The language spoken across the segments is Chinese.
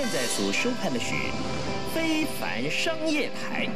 现在所收看的是《非凡商业台》。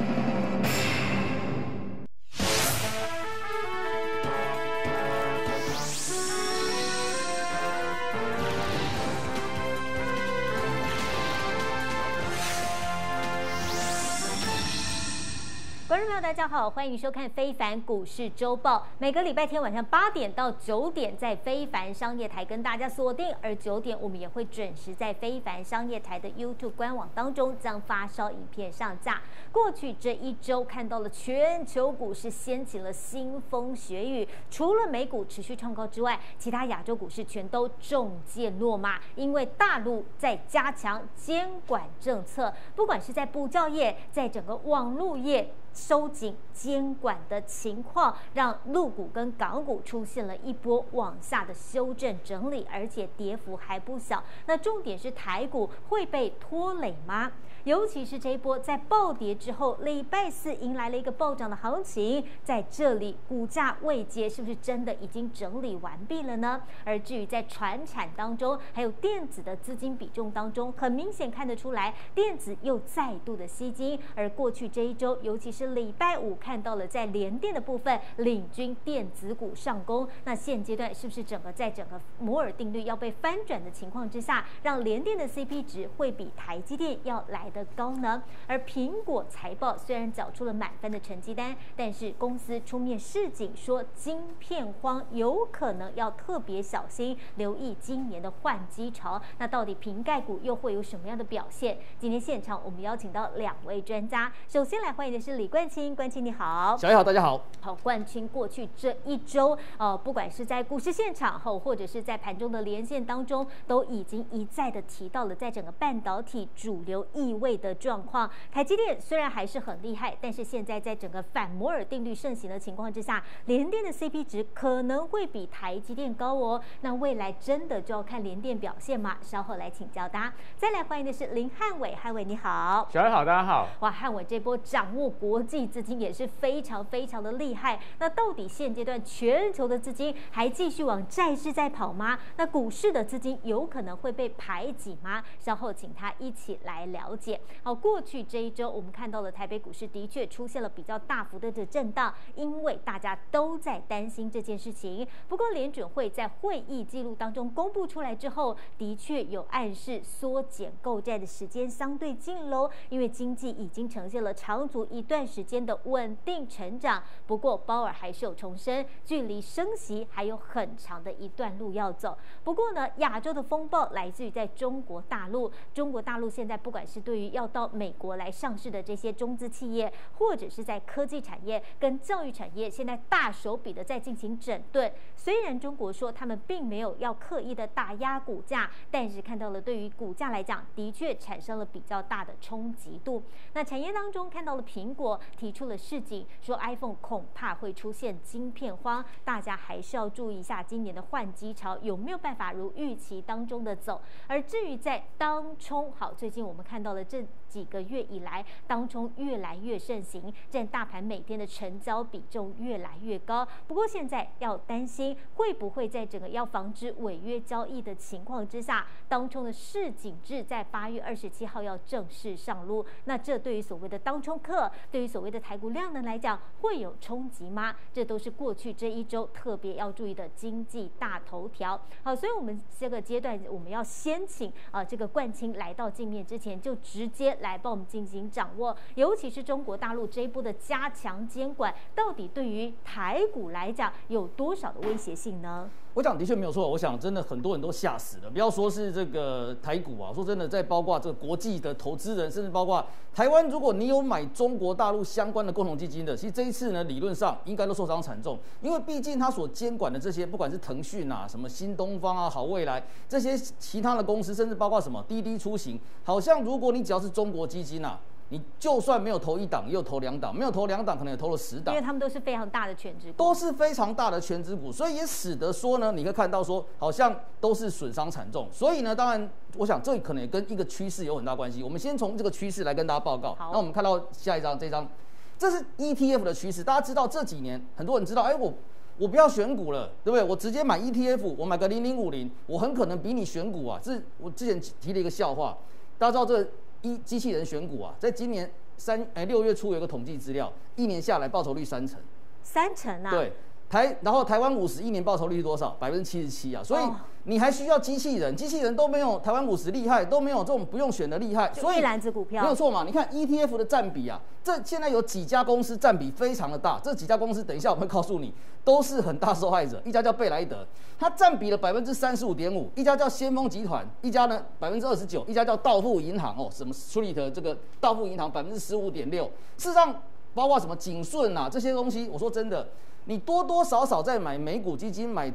观众朋友，大家好，欢迎收看《非凡股市周报》。每个礼拜天晚上八点到九点，在非凡商业台跟大家锁定；而九点我们也会准时在非凡商业台的 YouTube 官网当中将发烧影片上架。过去这一周看到了全球股市掀起了腥风血雨，除了美股持续创高之外，其他亚洲股市全都中箭落马，因为大陆在加强监管政策，不管是在补教业，在整个网络业。收紧监管的情况，让陆股跟港股出现了一波往下的修正整理，而且跌幅还不小。那重点是台股会被拖累吗？尤其是这一波在暴跌之后，礼拜四迎来了一个暴涨的行情，在这里股价未接，是不是真的已经整理完毕了呢？而至于在船产当中，还有电子的资金比重当中，很明显看得出来，电子又再度的吸金。而过去这一周，尤其是礼拜五看到了在联电的部分领军电子股上攻，那现阶段是不是整个在整个摩尔定律要被翻转的情况之下，让联电的 CP 值会比台积电要来？的高呢？而苹果财报虽然缴出了满分的成绩单，但是公司出面示警说晶片荒有可能要特别小心，留意今年的换机潮。那到底瓶盖股又会有什么样的表现？今天现场我们邀请到两位专家，首先来欢迎的是李冠清，冠清你好，小叶好，大家好。好，冠清过去这一周，呃，不管是在股市现场后，或者是在盘中的连线当中，都已经一再的提到了，在整个半导体主流意。位的状况，台积电虽然还是很厉害，但是现在在整个反摩尔定律盛行的情况之下，联电的 CP 值可能会比台积电高哦。那未来真的就要看联电表现吗？稍后来请教大家。再来欢迎的是林汉伟，汉伟你好，小安好，大家好。哇，汉伟这波掌握国际资金也是非常非常的厉害。那到底现阶段全球的资金还继续往债市在跑吗？那股市的资金有可能会被排挤吗？稍后请他一起来了解。好，过去这一周，我们看到了台北股市的确出现了比较大幅的的震荡，因为大家都在担心这件事情。不过，联准会在会议记录当中公布出来之后，的确有暗示缩减购债的时间相对近喽，因为经济已经呈现了长足一段时间的稳定成长。不过，鲍尔还是有重申，距离升息还有很长的一段路要走。不过呢，亚洲的风暴来自于在中国大陆，中国大陆现在不管是对于要到美国来上市的这些中资企业，或者是在科技产业跟教育产业，现在大手笔的在进行整顿。虽然中国说他们并没有要刻意的打压股价，但是看到了对于股价来讲，的确产生了比较大的冲击度。那产业当中看到了苹果提出了示警，说 iPhone 恐怕会出现晶片荒，大家还是要注意一下今年的换机潮有没有办法如预期当中的走。而至于在当冲，好，最近我们看到了。这几个月以来，当中越来越盛行，占大盘每天的成交比重越来越高。不过现在要担心，会不会在整个要防止违约交易的情况之下，当冲的市景制在八月二十七号要正式上路？那这对于所谓的当冲客，对于所谓的台股量能来讲，会有冲击吗？这都是过去这一周特别要注意的经济大头条。好，所以我们这个阶段，我们要先请啊这个冠清来到镜面之前就。直接来帮我们进行掌握，尤其是中国大陆这一波的加强监管，到底对于台股来讲有多少的威胁性呢？我讲的确没有错，我想真的很多人都吓死了。不要说是这个台股啊，说真的，在包括这个国际的投资人，甚至包括台湾，如果你有买中国大陆相关的共同基金的，其实这一次呢，理论上应该都受伤惨重，因为毕竟它所监管的这些，不管是腾讯啊、什么新东方啊、好未来这些其他的公司，甚至包括什么滴滴出行，好像如果你只要是中国基金啊。你就算没有投一档，又投两档，没有投两档，可能也投了十档，因为他们都是非常大的全值股，都是非常大的全值股，所以也使得说呢，你可以看到说，好像都是损伤惨重。所以呢，当然，我想这可能也跟一个趋势有很大关系。我们先从这个趋势来跟大家报告。那我们看到下一张，这张，这是 ETF 的趋势。大家知道这几年很多人知道，哎，我我不要选股了，对不对？我直接买 ETF，我买个零零五零，我很可能比你选股啊。这我之前提了一个笑话。大家知道这一机器人选股啊，在今年三哎六月初有一个统计资料，一年下来报酬率三成。三成啊？对。台，然后台湾五十一年报酬率是多少？百分之七十七啊！所以你还需要机器人，机器人都没有台湾五十厉害，都没有这种不用选的厉害。所以篮子股票没有错嘛？你看 ETF 的占比啊，这现在有几家公司占比非常的大，这几家公司等一下我会告诉你，都是很大受害者。一家叫贝莱德，它占比了百分之三十五点五；一家叫先锋集团，一家呢百分之二十九；一家叫道富银行哦，什么 Street 这个道富银行百分之十五点六。事实上，包括什么景顺啊这些东西，我说真的。你多多少少在买美股基金、买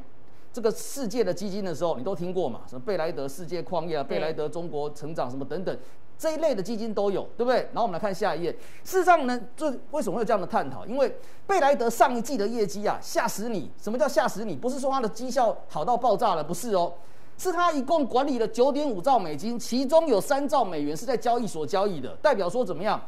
这个世界的基金的时候，你都听过嘛？什么贝莱德世界矿业啊、贝莱德中国成长什么等等这一类的基金都有，对不对？然后我们来看下一页。事实上呢，这为什么会有这样的探讨？因为贝莱德上一季的业绩啊，吓死你！什么叫吓死你？不是说它的绩效好到爆炸了，不是哦，是它一共管理了九点五兆美金，其中有三兆美元是在交易所交易的，代表说怎么样？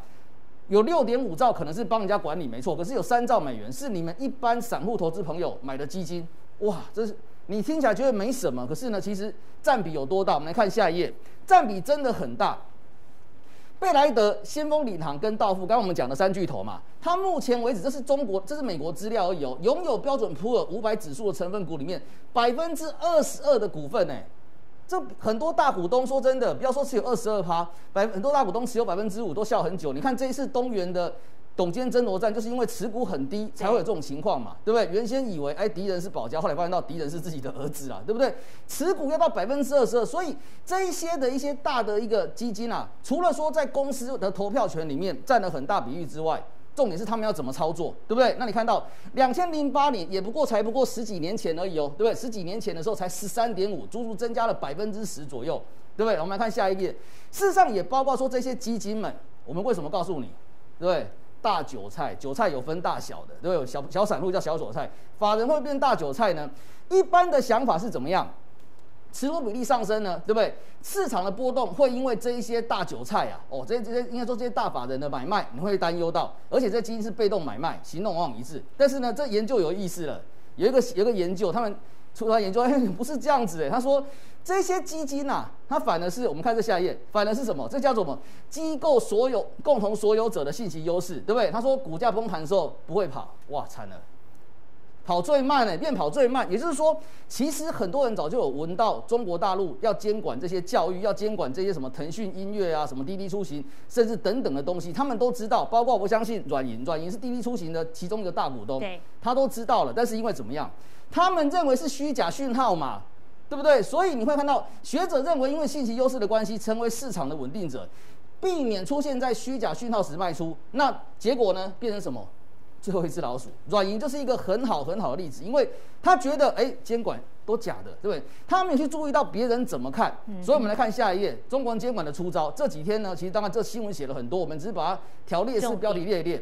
有六点五兆可能是帮人家管理，没错。可是有三兆美元是你们一般散户投资朋友买的基金，哇，这是你听起来觉得没什么，可是呢，其实占比有多大？我们来看下一页，占比真的很大。贝莱德、先锋领航跟道富，刚刚我们讲的三巨头嘛，它目前为止这是中国，这是美国资料而已哦，拥有标准普尔五百指数的成分股里面百分之二十二的股份呢。这很多大股东说真的，不要说持有二十二趴，百很多大股东持有百分之五都笑很久。你看这一次东元的董监争夺战，就是因为持股很低才会有这种情况嘛，对不对？原先以为哎敌人是保家，后来发现到敌人是自己的儿子啊，对不对？持股要到百分之二十二，所以这一些的一些大的一个基金啊，除了说在公司的投票权里面占了很大比例之外。重点是他们要怎么操作，对不对？那你看到两千零八年也不过才不过十几年前而已哦，对不对？十几年前的时候才十三点五，足足增加了百分之十左右，对不对？我们来看下一页，事实上也包括说这些基金们，我们为什么告诉你，对不对？大韭菜，韭菜有分大小的，对不对？小小散户叫小韭菜，法人会变大韭菜呢？一般的想法是怎么样？持股比例上升呢，对不对？市场的波动会因为这一些大韭菜啊，哦，这些这些应该说这些大法人的买卖，你会担忧到，而且这基金是被动买卖，行动往往一致。但是呢，这研究有意思了，有一个有一个研究，他们出来研究，哎，不是这样子哎，他说这些基金呐，它反而是我们看这下一页，反而是什么？这叫做什么？机构所有共同所有者的信息优势，对不对？他说股价崩盘的时候不会跑，哇，惨了。跑最慢呢，变跑最慢，也就是说，其实很多人早就有闻到中国大陆要监管这些教育，要监管这些什么腾讯音乐啊，什么滴滴出行，甚至等等的东西，他们都知道。包括我相信软银，软银是滴滴出行的其中一个大股东，他都知道了。但是因为怎么样，他们认为是虚假讯号嘛，对不对？所以你会看到学者认为，因为信息优势的关系，成为市场的稳定者，避免出现在虚假讯号时卖出。那结果呢，变成什么？最后一只老鼠，软银就是一个很好很好的例子，因为他觉得哎，监管都假的，对不对？他没有去注意到别人怎么看，所以我们来看下一页，中国监管的出招。这几天呢，其实当然这新闻写了很多，我们只是把它条列式标题列一列。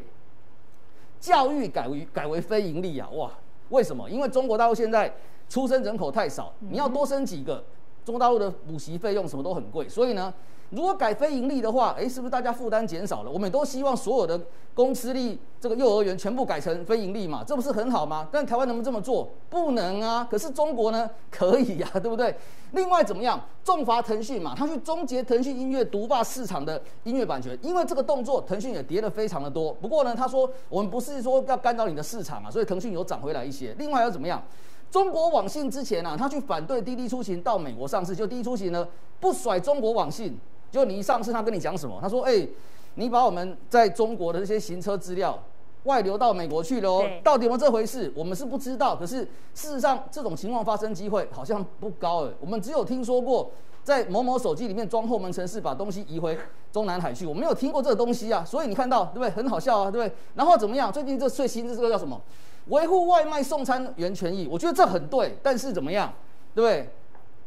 教育改为改为非盈利啊，哇，为什么？因为中国大陆现在出生人口太少，你要多生几个，中国大陆的补习费用什么都很贵，所以呢。如果改非盈利的话，哎，是不是大家负担减少了？我们都希望所有的公私立这个幼儿园全部改成非盈利嘛，这不是很好吗？但台湾能不能这么做？不能啊。可是中国呢，可以呀，对不对？另外怎么样？重罚腾讯嘛，他去终结腾讯音乐独霸市场的音乐版权，因为这个动作，腾讯也跌得非常的多。不过呢，他说我们不是说要干扰你的市场啊，所以腾讯有涨回来一些。另外要怎么样？中国网信之前啊，他去反对滴滴出行到美国上市，就滴滴出行呢不甩中国网信。就你一上市他跟你讲什么？他说：“哎，你把我们在中国的这些行车资料外流到美国去了哦，到底有没有这回事？我们是不知道。可是事实上，这种情况发生机会好像不高哎。我们只有听说过在某某手机里面装后门城市，把东西移回中南海去。我没有听过这个东西啊。所以你看到对不对？很好笑啊，对不对？然后怎么样？最近这最新的这个叫什么？维护外卖送餐员权益，我觉得这很对。但是怎么样？对不对？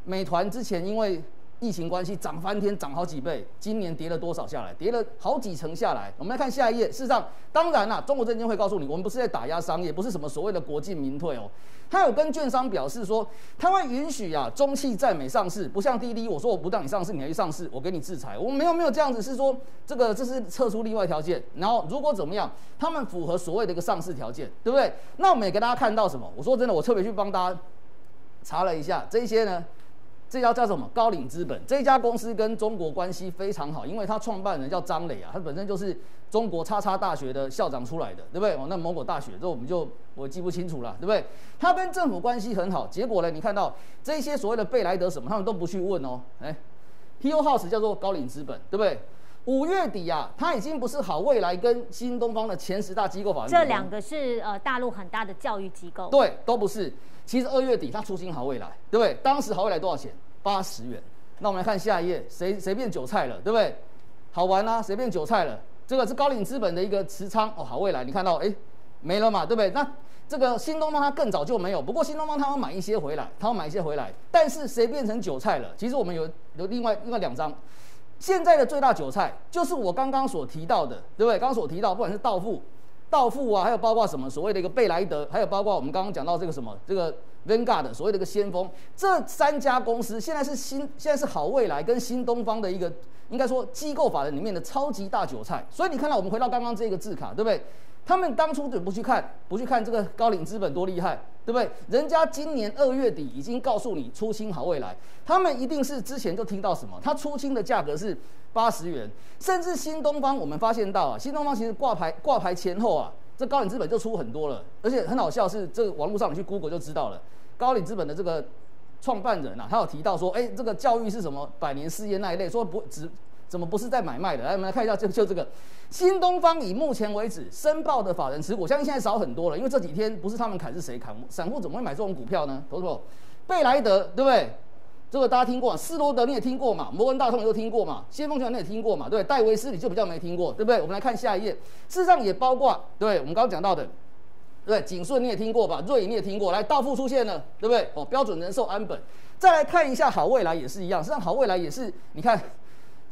美团之前因为。疫情关系涨翻天，涨好几倍。今年跌了多少下来？跌了好几层下来。我们来看下一页。事实上，当然啦，中国证监会告诉你，我们不是在打压商业，不是什么所谓的国进民退哦。他有跟券商表示说，他会允许啊中汽在美上市，不像滴滴，我说我不让你上市，你还去上市，我给你制裁。我们没有没有这样子，是说这个这是撤出例外条件。然后如果怎么样，他们符合所谓的一个上市条件，对不对？那我们也给大家看到什么？我说真的，我特别去帮大家查了一下这些呢。这家叫什么？高瓴资本这家公司跟中国关系非常好，因为他创办人叫张磊啊，他本身就是中国叉叉大学的校长出来的，对不对？哦，那某某大学这我们就我记不清楚了，对不对？他跟政府关系很好，结果呢，你看到这些所谓的贝莱德什么，他们都不去问哦，哎，P.O. House 叫做高瓴资本，对不对？五月底啊，它已经不是好未来跟新东方的前十大机构法人，这两个是呃大陆很大的教育机构，对，都不是。其实二月底它出新好未来，对不对？当时好未来多少钱？八十元。那我们来看下一页，谁谁变韭菜了，对不对？好玩啊，谁变韭菜了？这个是高瓴资本的一个持仓哦，好未来，你看到哎没了嘛，对不对？那这个新东方它更早就没有，不过新东方它要买一些回来，它要买一些回来。但是谁变成韭菜了？其实我们有有另外另外两张，现在的最大韭菜就是我刚刚所提到的，对不对？刚刚所提到，不管是道富。道富啊，还有包括什么所谓的一个贝莱德，还有包括我们刚刚讲到这个什么这个 Vanguard 所谓的一个先锋，这三家公司现在是新现在是好未来跟新东方的一个应该说机构法人里面的超级大韭菜。所以你看到我们回到刚刚这个字卡，对不对？他们当初就不去看，不去看这个高瓴资本多厉害，对不对？人家今年二月底已经告诉你出清好未来，他们一定是之前就听到什么，他出清的价格是八十元，甚至新东方，我们发现到啊，新东方其实挂牌挂牌前后啊，这高瓴资本就出很多了，而且很好笑是，这个网络上你去 Google 就知道了，高瓴资本的这个创办人啊，他有提到说，哎，这个教育是什么百年事业那一类，说不只。怎么不是在买卖的？来，我们来看一下，就就这个新东方，以目前为止申报的法人持股，相信现在少很多了，因为这几天不是他们砍是谁砍？散户怎么会买这种股票呢？投资者，贝莱德对不对？这个大家听过，斯罗德你也听过嘛？摩根大通你都听过嘛？先锋集团你也听过嘛？对，戴维斯你就比较没听过，对不对？我们来看下一页，事实上也包括，对我们刚刚讲到的，对，景顺你也听过吧？瑞你也听过，来，道富出现了，对不对？哦，标准人寿安本，再来看一下好未来也是一样，实际上好未来也是，你看。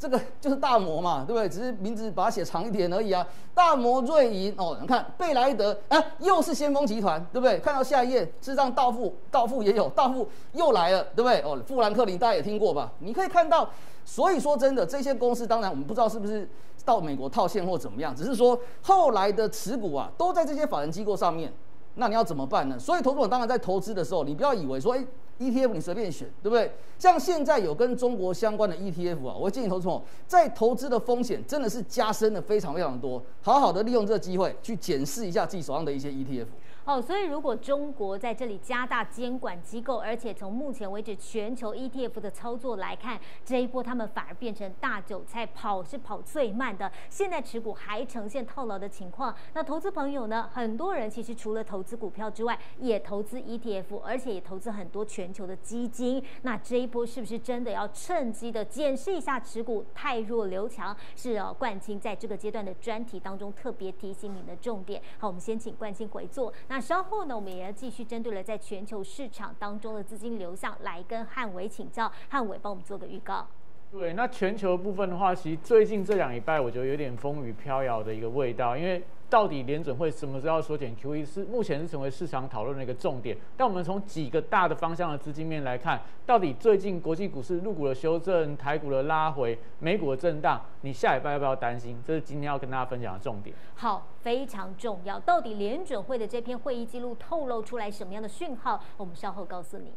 这个就是大摩嘛，对不对？只是名字把它写长一点而已啊。大摩、瑞银哦，你看贝莱德，哎，又是先锋集团，对不对？看到下一页，事实上道富、道富也有，道富又来了，对不对？哦，富兰克林大家也听过吧？你可以看到，所以说真的，这些公司当然我们不知道是不是到美国套现或怎么样，只是说后来的持股啊，都在这些法人机构上面。那你要怎么办呢？所以投资者当然在投资的时候，你不要以为说，哎，ETF 你随便选，对不对？像现在有跟中国相关的 ETF 啊，我建议投资朋友在投资的风险真的是加深的非常非常多，好好的利用这个机会去检视一下自己手上的一些 ETF。哦，所以如果中国在这里加大监管机构，而且从目前为止全球 ETF 的操作来看，这一波他们反而变成大韭菜，跑是跑最慢的。现在持股还呈现套牢的情况。那投资朋友呢？很多人其实除了投资股票之外，也投资 ETF，而且也投资很多全球的基金。那这一波是不是真的要趁机的检视一下持股？太弱留强是哦，冠清在这个阶段的专题当中特别提醒你的重点。好，我们先请冠清回座。那稍后呢，我们也要继续针对了在全球市场当中的资金流向来跟汉伟请教，汉伟帮我们做个预告。对，那全球部分的话，其实最近这两礼拜我觉得有点风雨飘摇的一个味道，因为。到底联准会什么时候缩减 QE 是目前是成为市场讨论的一个重点。但我们从几个大的方向的资金面来看，到底最近国际股市入股的修正、台股的拉回、美股的震荡，你下礼拜要不要担心？这是今天要跟大家分享的重点。好，非常重要。到底联准会的这篇会议记录透露出来什么样的讯号？我们稍后告诉你。